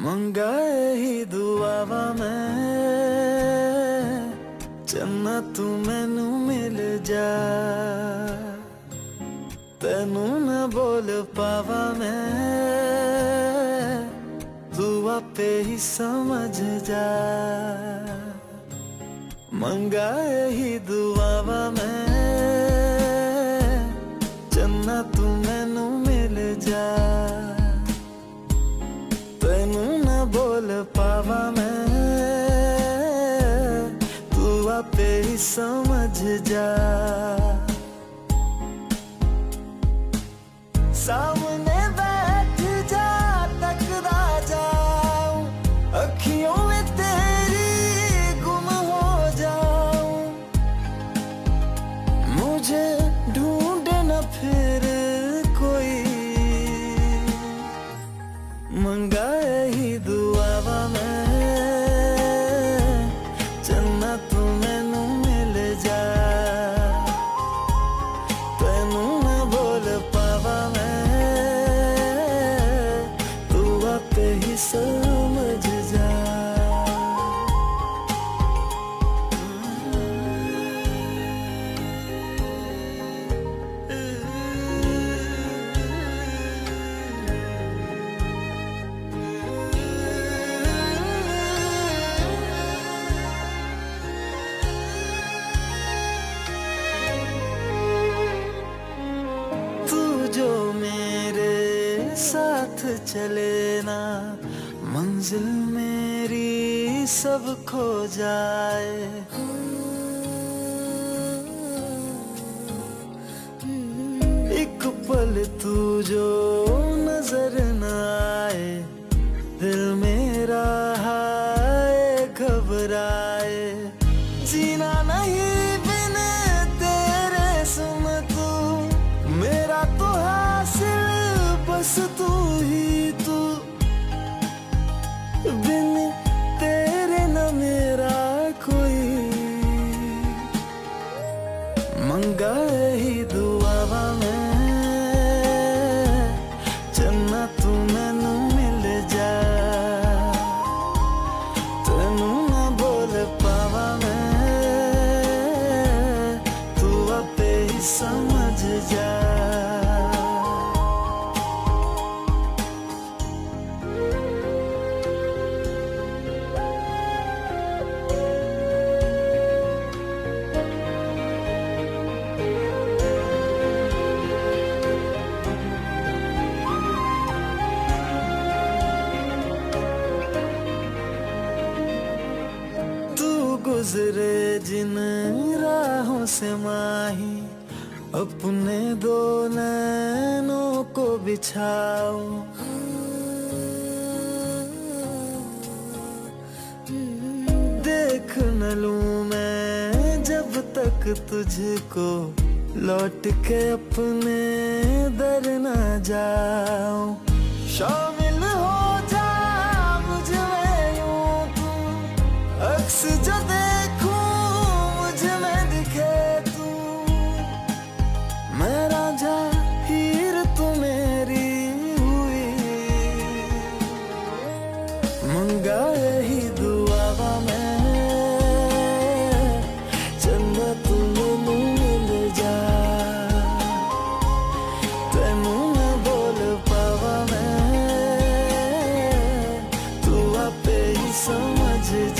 मंगाए ही दुआवा मैं, चन्ना तू मैनू मिल जा। तेनू न बोल पावा मैं, तू आपे ही समझ जा। मंगाए ही दुआवा मैं, चन्ना तू मैनू मिल जा। समझ जा। सामने साथ चले ना मंजिल मेरी सब खो जाए। एक पल तू जो गुजरे जिन राहों से माही, अपने दो नैनों को बिछाओ देख न लूँ मैं जब तक तुझको, लौट के अपने दर न जाऊँ। शामिल मंगा ही दुआवा मिल जा। बोल पावा मैं। तू आपे समझ जा।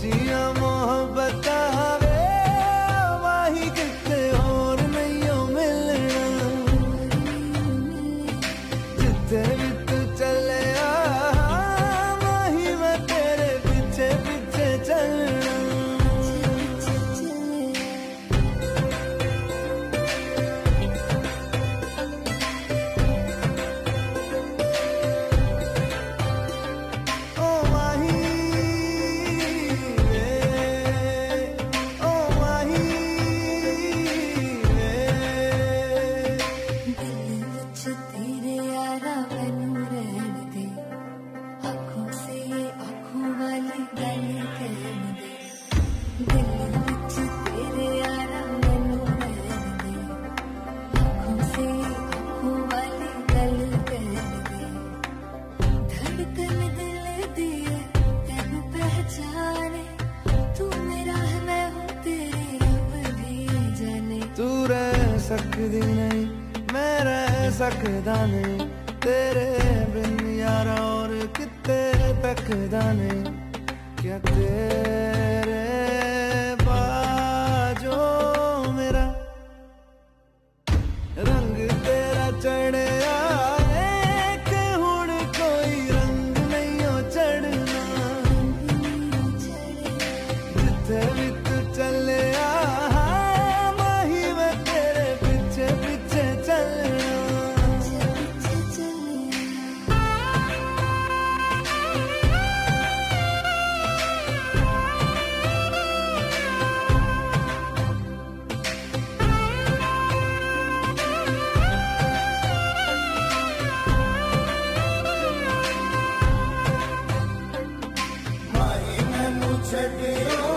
te amo. सकदी नहीं, मैं रह सकदा नहीं। तेरे बिन यार और कितने तकदा नहीं। क्या तेरे Sevgiye